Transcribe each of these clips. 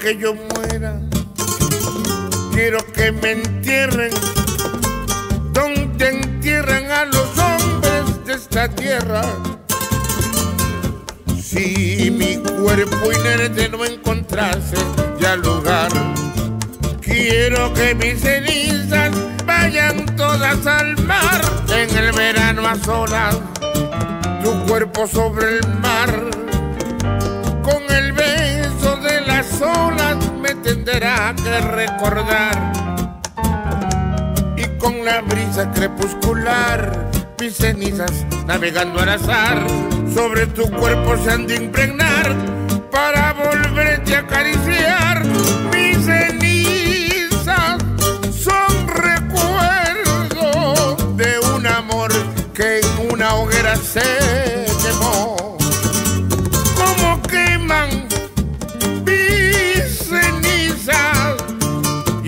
que yo muera, quiero que me entierren donde entierran a los hombres de esta tierra. Si mi cuerpo inerte no encontrase ya lugar, quiero que mis cenizas vayan todas al mar en el verano a solas, tu cuerpo sobre el mar me tendrá que recordar. Y con la brisa crepuscular, mis cenizas navegando al azar, sobre tu cuerpo se han de impregnar para volverte a acariciar.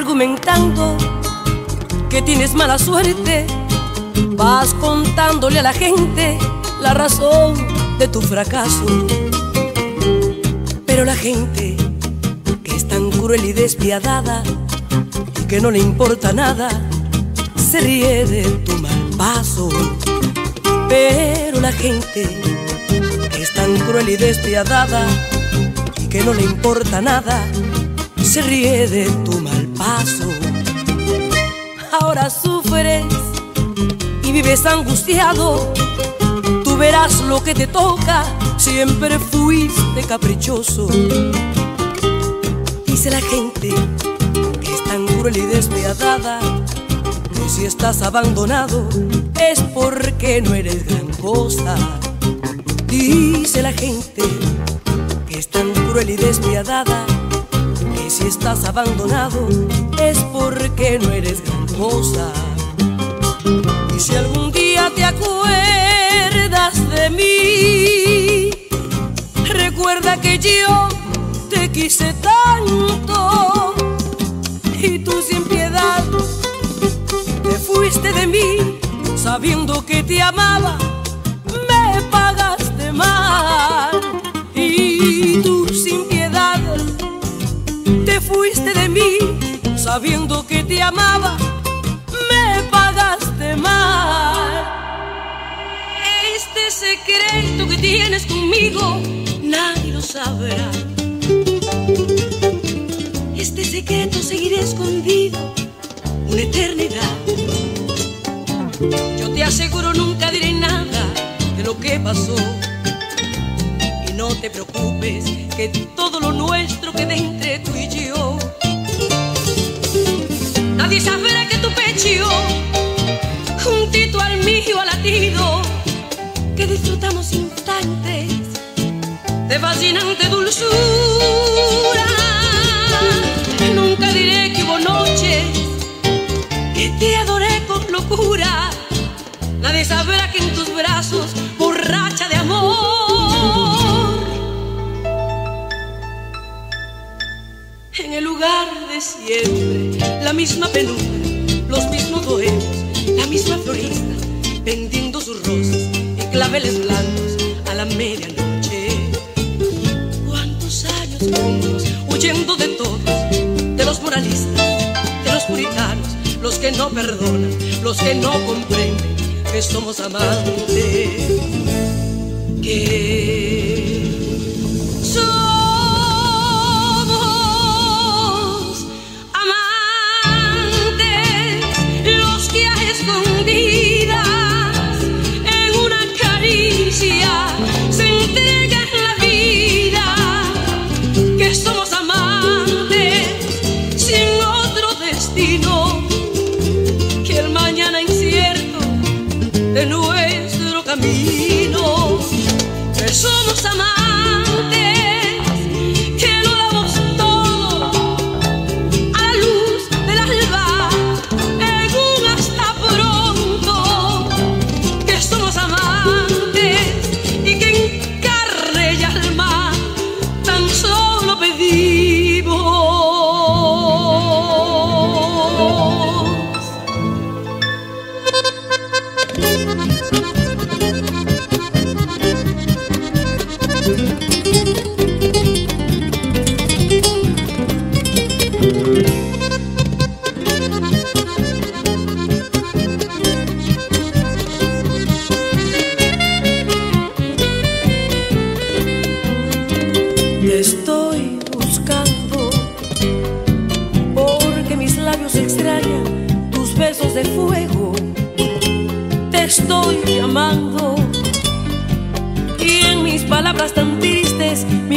Argumentando que tienes mala suerte, vas contándole a la gente la razón de tu fracaso. Pero la gente cruel y despiadada y que no le importa nada, se ríe de tu mal paso. Pero la gente que es tan cruel y despiadada y que no le importa nada, se ríe de tu mal paso. Ahora sufres y vives angustiado, tú verás lo que te toca, siempre fuiste caprichoso Dice la gente que es tan cruel y despiadada que si estás abandonado es porque no eres gran cosa. Dice la gente que es tan cruel y despiadada estás abandonado es porque no eres gran cosa. Y si algún día te acuerdas de mí, recuerda que yo te quise tanto y tú sin piedad te fuiste de mí sabiendo que te amaba me pagaste mal te fuiste de mí sabiendo que te amaba me pagaste mal este secreto que tienes conmigo nadie lo sabrá este secreto seguirá escondido una eternidad. Yo te aseguro nunca diré nada de lo que pasó. Y no te preocupes que todo lo nuestro quede Nadie sabrá que en tus brazos, borracha de amor, en el lugar de siempre, la misma penumbra, los mismos bohemios, la misma florista, vendiendo sus rosas y claveles blancos a la medianoche. ¿Cuántos años juntos, huyendo de todos? los moralistas, de los puritanos, los que no perdonan, los que no comprenden que somos amantes. Que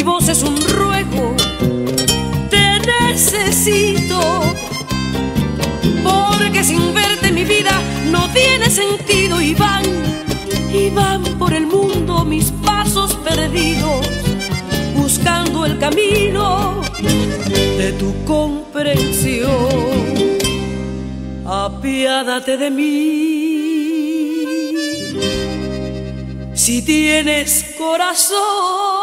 mi voz es un ruego. Te necesito. Porque sin verte mi vida no tiene sentido y van, y van por el mundo mis pasos perdidos, buscando el camino de tu comprensión. Apiádate de mí. Si tienes corazón,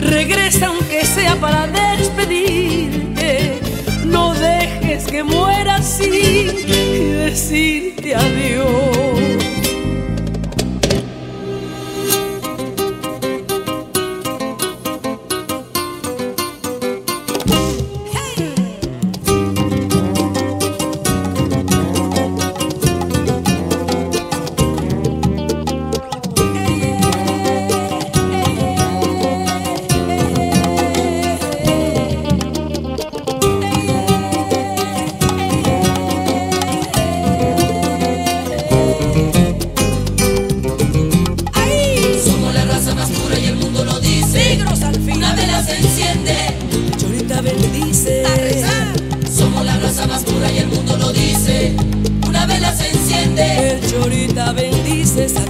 Regresa, aunque sea para despedirte. No dejes que muera sin decirte adiós. voices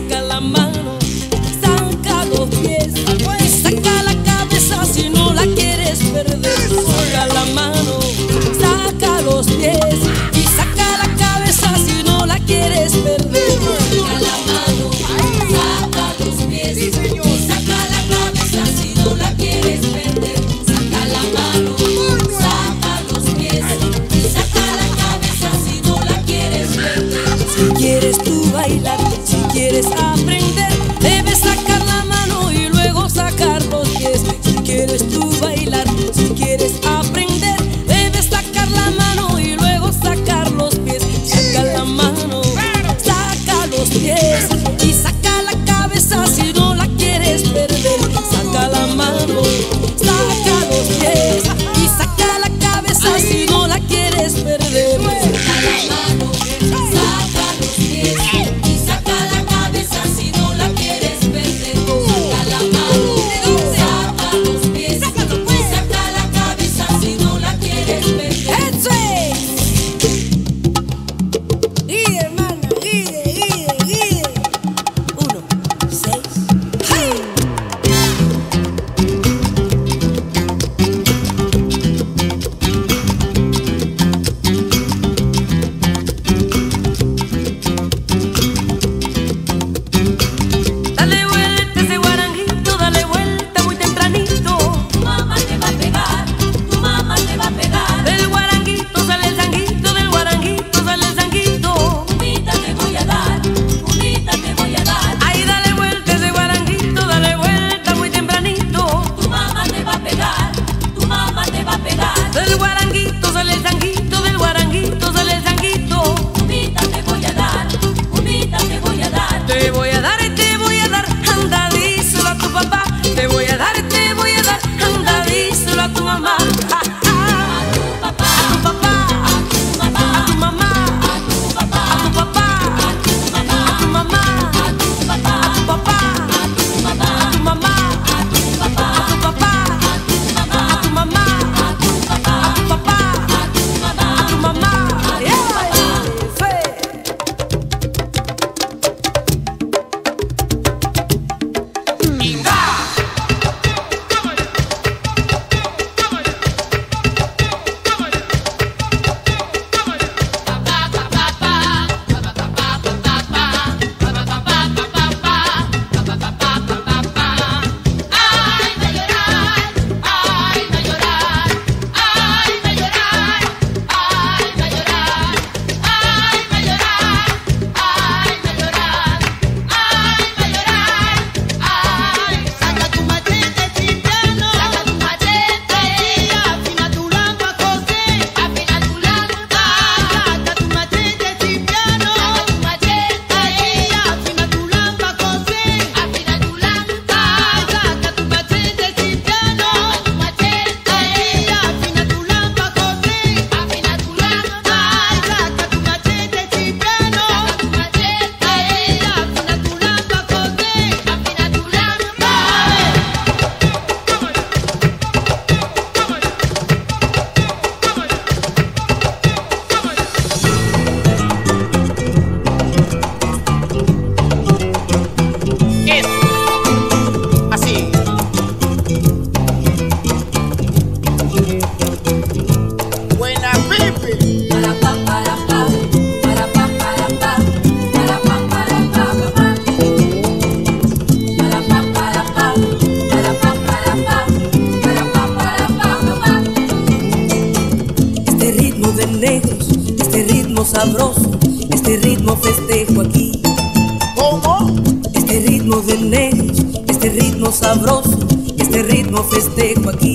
ritmo de negros, este ritmo sabroso, este ritmo festejo aquí.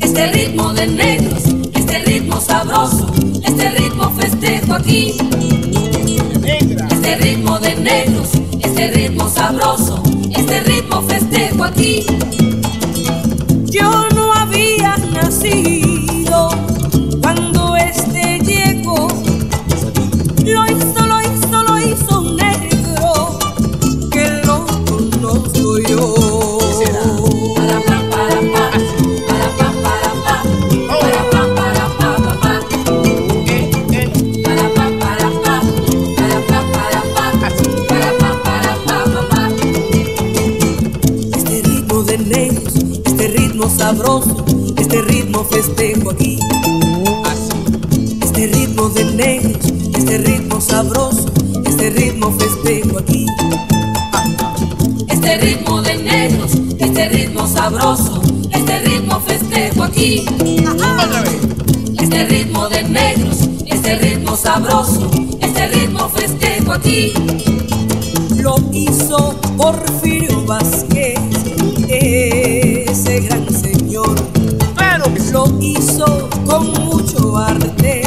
Este ritmo de negros, este ritmo sabroso, este ritmo festejo aquí. Este ritmo de negros, este ritmo sabroso, este ritmo festejo aquí. Yo no había nacido este ritmo festejo aquí. Este ritmo de negros, este ritmo sabroso, este ritmo festejo aquí. Este ritmo de negros, este ritmo sabroso, este ritmo festejo aquí. Lo hizo Porfirio Vázquez, ese gran señor. Sí. Lo hizo con mucho arte